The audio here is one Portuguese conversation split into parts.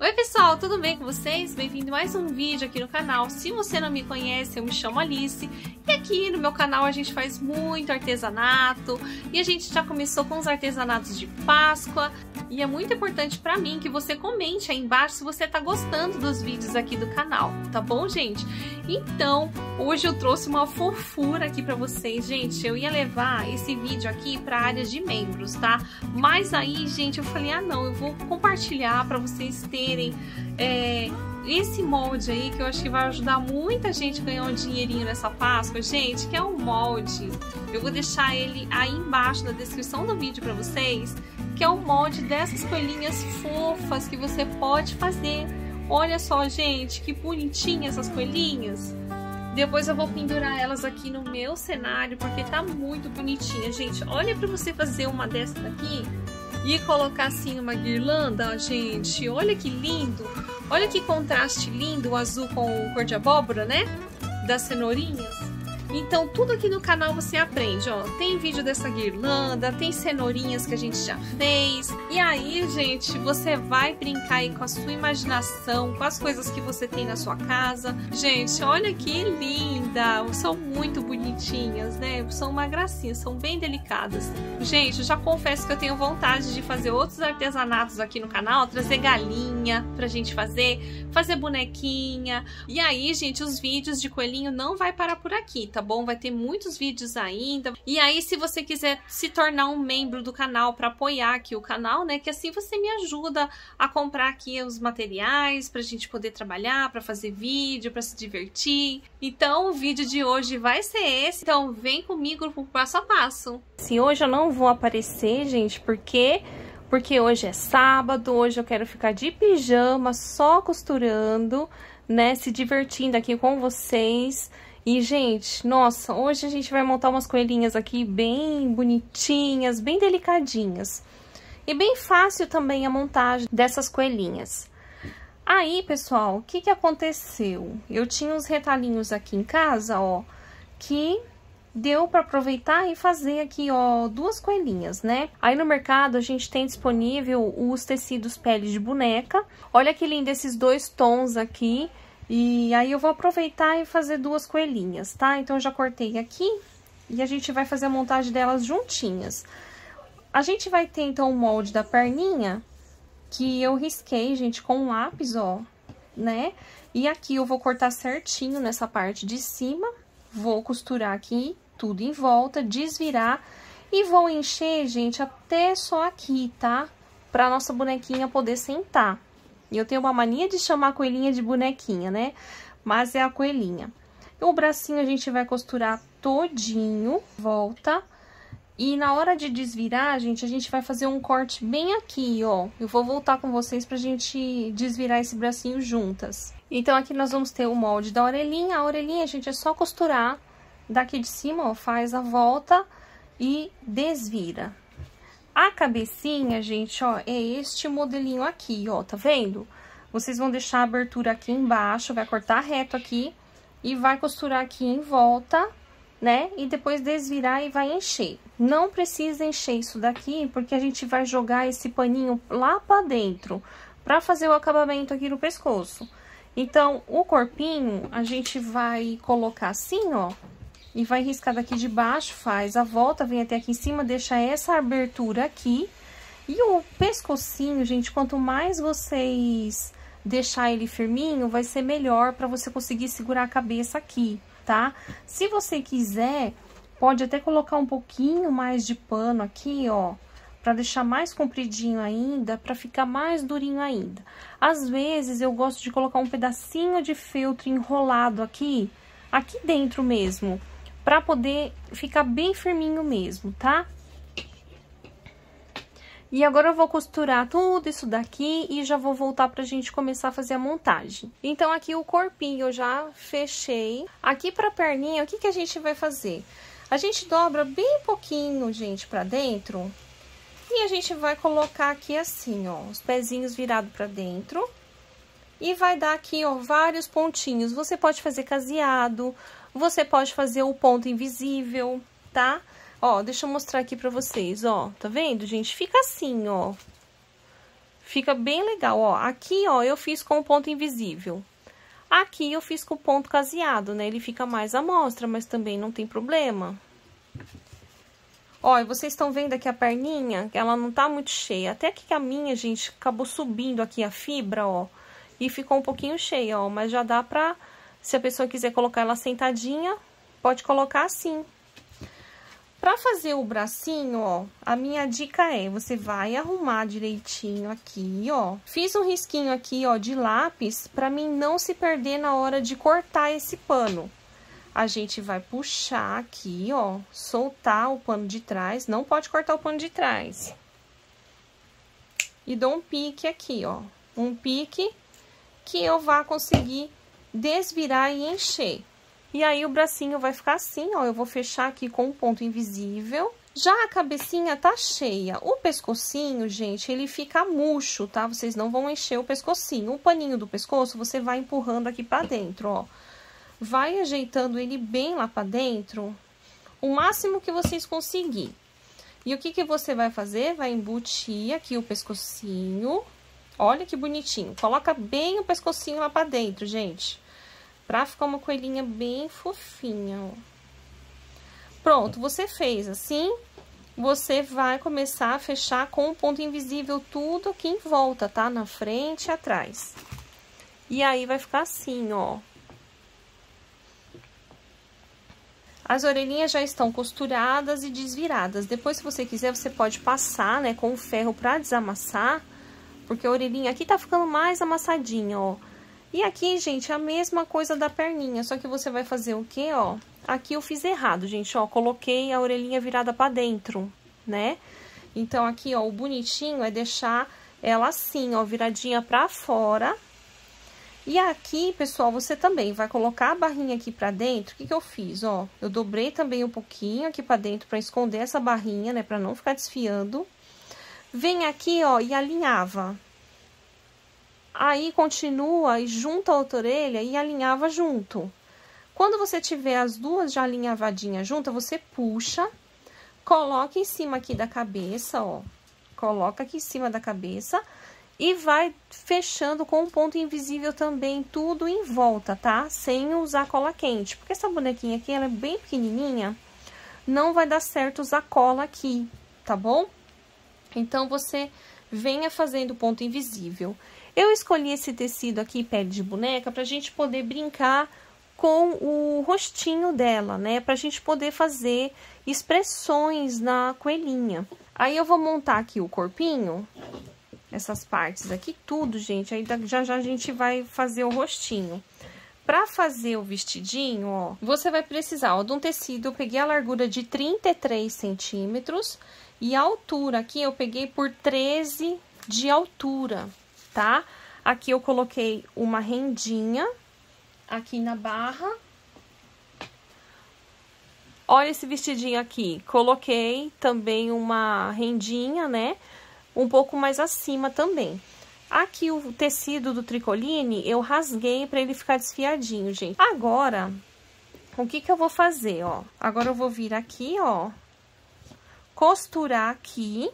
Oi pessoal, tudo bem com vocês? Bem-vindo a mais um vídeo aqui no canal. Se você não me conhece, eu me chamo Alice e aqui no meu canal a gente faz muito artesanato e a gente já começou com os artesanatos de Páscoa e é muito importante para mim que você comente aí embaixo se você tá gostando dos vídeos aqui do canal, tá bom, gente? Então, hoje eu trouxe uma fofura aqui para vocês, gente. Eu ia levar esse vídeo aqui para área de membros, tá? Mas aí, gente, eu falei, ah não, eu vou compartilhar para vocês terem é, esse molde aí que eu acho que vai ajudar muita gente a ganhar um dinheirinho nessa Páscoa, gente, que é um molde. Eu vou deixar ele aí embaixo na descrição do vídeo para vocês, que é o molde dessas coelhinhas fofas que você pode fazer. Olha só, gente, que bonitinha essas coelhinhas. Depois eu vou pendurar elas aqui no meu cenário, porque tá muito bonitinha, gente. Olha para você fazer uma dessa daqui e colocar assim uma guirlanda, gente. Olha que lindo. Olha que contraste lindo, o azul com o cor de abóbora, né? Das cenourinhas. Então, tudo aqui no canal você aprende, ó. Tem vídeo dessa guirlanda, tem cenourinhas que a gente já fez. E aí, gente, você vai brincar aí com a sua imaginação, com as coisas que você tem na sua casa. Gente, olha que linda! São muito bonitinhas, né? São uma gracinha, são bem delicadas. Gente, eu já confesso que eu tenho vontade de fazer outros artesanatos aqui no canal, trazer galinha pra gente fazer, fazer bonequinha. E aí, gente, os vídeos de coelhinho não vai parar por aqui, tá bom? Vai ter muitos vídeos ainda. E aí, se você quiser se tornar um membro do canal para apoiar aqui o canal, né? Que assim você me ajuda a comprar aqui os materiais pra gente poder trabalhar, para fazer vídeo, para se divertir. Então, o vídeo de hoje vai ser esse. Então, vem comigo pro passo a passo. Se hoje eu não vou aparecer, gente, porque porque hoje é sábado, hoje eu quero ficar de pijama, só costurando, né, se divertindo aqui com vocês. E, gente, nossa, hoje a gente vai montar umas coelhinhas aqui bem bonitinhas, bem delicadinhas. E bem fácil também a montagem dessas coelhinhas. Aí, pessoal, o que que aconteceu? Eu tinha uns retalhinhos aqui em casa, ó, que deu para aproveitar e fazer aqui, ó, duas coelhinhas, né? Aí no mercado a gente tem disponível os tecidos pele de boneca. Olha que lindo esses dois tons aqui. E aí eu vou aproveitar e fazer duas coelhinhas, tá? Então eu já cortei aqui e a gente vai fazer a montagem delas juntinhas. A gente vai ter então o molde da perninha que eu risquei, gente, com um lápis, ó, né? E aqui eu vou cortar certinho nessa parte de cima, vou costurar aqui tudo em volta, desvirar e vou encher, gente, até só aqui, tá? Pra nossa bonequinha poder sentar. E eu tenho uma mania de chamar a coelhinha de bonequinha, né? Mas é a coelhinha. O bracinho a gente vai costurar todinho, volta. E na hora de desvirar, gente, a gente vai fazer um corte bem aqui, ó. Eu vou voltar com vocês pra gente desvirar esse bracinho juntas. Então, aqui nós vamos ter o molde da orelhinha. A orelhinha, a gente, é só costurar daqui de cima, ó, faz a volta e desvira. A cabecinha, gente, ó, é este modelinho aqui, ó, tá vendo? Vocês vão deixar a abertura aqui embaixo, vai cortar reto aqui e vai costurar aqui em volta, né? E depois desvirar e vai encher. Não precisa encher isso daqui, porque a gente vai jogar esse paninho lá pra dentro, pra fazer o acabamento aqui no pescoço. Então, o corpinho, a gente vai colocar assim, ó, e vai riscar daqui de baixo, faz a volta, vem até aqui em cima, deixa essa abertura aqui. E o pescocinho, gente, quanto mais vocês deixar ele firminho, vai ser melhor para você conseguir segurar a cabeça aqui, tá? Se você quiser, pode até colocar um pouquinho mais de pano aqui, ó, para deixar mais compridinho ainda, para ficar mais durinho ainda. Às vezes, eu gosto de colocar um pedacinho de feltro enrolado aqui, aqui dentro mesmo, para poder ficar bem firminho mesmo, tá? E agora eu vou costurar tudo isso daqui e já vou voltar pra gente começar a fazer a montagem. Então, aqui o corpinho eu já fechei. Aqui pra perninha, o que que a gente vai fazer? A gente dobra bem pouquinho, gente, pra dentro. E a gente vai colocar aqui assim, ó, os pezinhos virados pra dentro. E vai dar aqui, ó, vários pontinhos. Você pode fazer caseado, você pode fazer o ponto invisível, tá? Ó, deixa eu mostrar aqui pra vocês, ó. Tá vendo, gente? Fica assim, ó. Fica bem legal, ó. Aqui, ó, eu fiz com ponto invisível. Aqui eu fiz com ponto caseado, né? Ele fica mais à mostra, mas também não tem problema. Ó, e vocês estão vendo aqui a perninha? Ela não tá muito cheia. Até que a minha, gente, acabou subindo aqui a fibra, ó. E ficou um pouquinho cheia, ó. Mas já dá pra... Se a pessoa quiser colocar ela sentadinha, pode colocar assim. Pra fazer o bracinho, ó, a minha dica é, você vai arrumar direitinho aqui, ó. Fiz um risquinho aqui, ó, de lápis, pra mim não se perder na hora de cortar esse pano a gente vai puxar aqui, ó, soltar o pano de trás, não pode cortar o pano de trás. E dou um pique aqui, ó, um pique que eu vá conseguir desvirar e encher. E aí, o bracinho vai ficar assim, ó, eu vou fechar aqui com um ponto invisível. Já a cabecinha tá cheia. O pescocinho, gente, ele fica murcho, tá? Vocês não vão encher o pescocinho. O paninho do pescoço, você vai empurrando aqui pra dentro, ó vai ajeitando ele bem lá para dentro, o máximo que vocês conseguir. E o que, que você vai fazer? Vai embutir aqui o pescocinho. Olha que bonitinho. Coloca bem o pescocinho lá para dentro, gente. Pra ficar uma coelhinha bem fofinha, ó. Pronto, você fez assim, você vai começar a fechar com o ponto invisível tudo aqui em volta, tá? Na frente e atrás. E aí, vai ficar assim, ó. As orelhinhas já estão costuradas e desviradas. Depois, se você quiser, você pode passar, né, com o ferro pra desamassar, porque a orelhinha aqui tá ficando mais amassadinha, ó. E aqui, gente, a mesma coisa da perninha, só que você vai fazer o quê, ó? Aqui eu fiz errado, gente, ó, coloquei a orelhinha virada pra dentro, né? Então, aqui, ó, o bonitinho é deixar ela assim, ó, viradinha pra fora, e aqui, pessoal, você também vai colocar a barrinha aqui pra dentro. O que que eu fiz, ó? Eu dobrei também um pouquinho aqui pra dentro pra esconder essa barrinha, né? Pra não ficar desfiando. Vem aqui, ó, e alinhava. Aí, continua e junta a outra orelha e alinhava junto. Quando você tiver as duas já alinhavadinhas juntas, você puxa, coloca em cima aqui da cabeça, ó. Coloca aqui em cima da cabeça e vai fechando com um ponto invisível também tudo em volta, tá? Sem usar cola quente, porque essa bonequinha aqui, ela é bem pequenininha, não vai dar certo usar cola aqui, tá bom? Então, você venha fazendo ponto invisível. Eu escolhi esse tecido aqui, pele de boneca, pra gente poder brincar com o rostinho dela, né? Pra gente poder fazer expressões na coelhinha. Aí, eu vou montar aqui o corpinho essas partes aqui, tudo, gente. Aí já já a gente vai fazer o rostinho. Pra fazer o vestidinho, ó, você vai precisar, ó, de um tecido, eu peguei a largura de 33 centímetros e a altura aqui eu peguei por 13 de altura, tá? Aqui eu coloquei uma rendinha aqui na barra. Olha esse vestidinho aqui, coloquei também uma rendinha, né? um pouco mais acima também. Aqui o tecido do tricoline eu rasguei para ele ficar desfiadinho, gente. Agora, o que que eu vou fazer, ó? Agora eu vou vir aqui, ó, costurar aqui.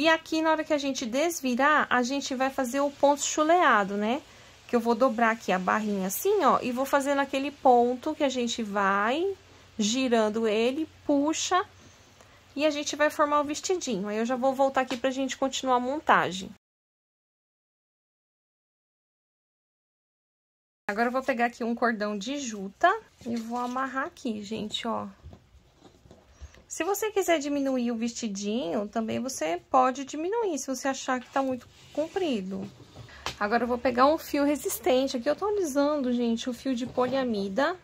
E aqui, na hora que a gente desvirar, a gente vai fazer o ponto chuleado, né? Que eu vou dobrar aqui a barrinha assim, ó, e vou fazer naquele ponto que a gente vai girando ele, puxa e a gente vai formar o vestidinho. Aí eu já vou voltar aqui pra gente continuar a montagem. Agora eu vou pegar aqui um cordão de juta e vou amarrar aqui, gente, ó. Se você quiser diminuir o vestidinho, também você pode diminuir, se você achar que tá muito comprido. Agora eu vou pegar um fio resistente, aqui eu tô alisando, gente, o fio de poliamida,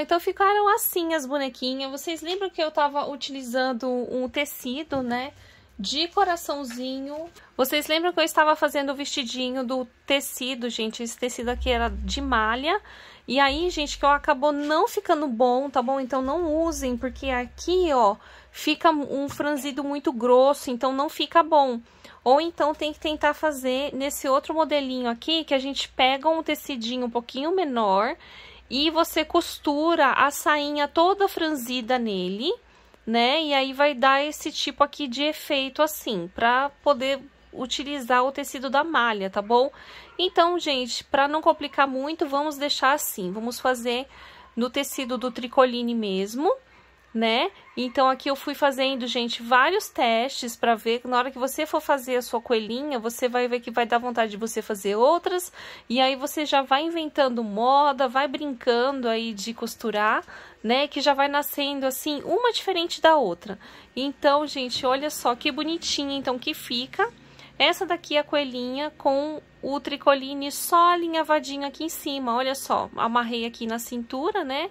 então ficaram assim as bonequinhas. Vocês lembram que eu tava utilizando um tecido, né? De coraçãozinho. Vocês lembram que eu estava fazendo o vestidinho do tecido, gente? Esse tecido aqui era de malha. E aí, gente, que acabou não ficando bom, tá bom? Então não usem, porque aqui, ó, fica um franzido muito grosso, então não fica bom. Ou então tem que tentar fazer nesse outro modelinho aqui, que a gente pega um tecidinho um pouquinho menor e você costura a sainha toda franzida nele, né? E aí vai dar esse tipo aqui de efeito assim, pra poder utilizar o tecido da malha, tá bom? Então, gente, para não complicar muito, vamos deixar assim. Vamos fazer no tecido do tricoline mesmo, né? Então, aqui eu fui fazendo, gente, vários testes para ver. Na hora que você for fazer a sua coelhinha, você vai ver que vai dar vontade de você fazer outras. E aí, você já vai inventando moda, vai brincando aí de costurar, né? Que já vai nascendo, assim, uma diferente da outra. Então, gente, olha só que bonitinha, então, que fica. Essa daqui é a coelhinha com o tricoline só alinhavadinho aqui em cima, olha só. Amarrei aqui na cintura, né?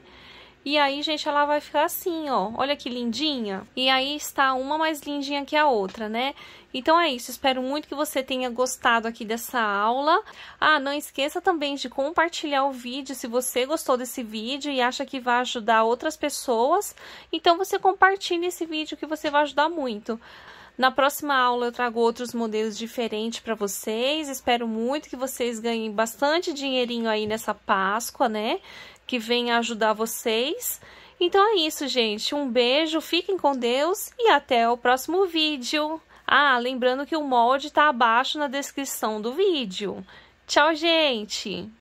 E aí, gente, ela vai ficar assim, ó. Olha que lindinha. E aí está uma mais lindinha que a outra, né? Então é isso, espero muito que você tenha gostado aqui dessa aula. Ah, não esqueça também de compartilhar o vídeo se você gostou desse vídeo e acha que vai ajudar outras pessoas. Então você compartilhe esse vídeo que você vai ajudar muito. Na próxima aula eu trago outros modelos diferentes para vocês. Espero muito que vocês ganhem bastante dinheirinho aí nessa Páscoa, né? Que venha ajudar vocês. Então é isso, gente. Um beijo, fiquem com Deus e até o próximo vídeo. Ah, lembrando que o molde está abaixo na descrição do vídeo. Tchau, gente!